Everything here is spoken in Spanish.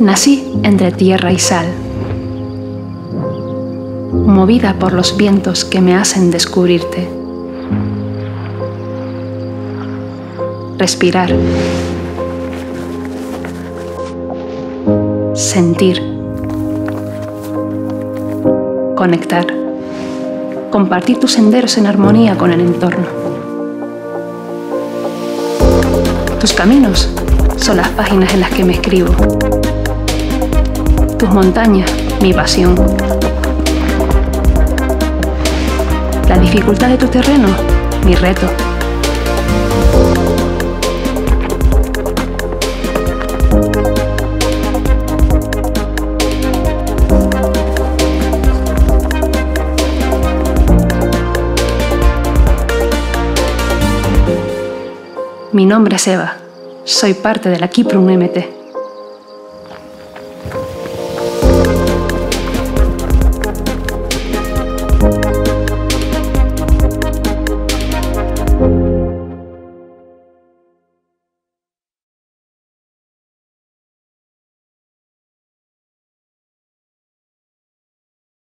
Nací entre tierra y sal, movida por los vientos que me hacen descubrirte. Respirar. Sentir. Conectar. Compartir tus senderos en armonía con el entorno. Tus caminos son las páginas en las que me escribo. Tus montañas, mi pasión. La dificultad de tu terreno, mi reto. Mi nombre es Eva. Soy parte del Kiprum MT.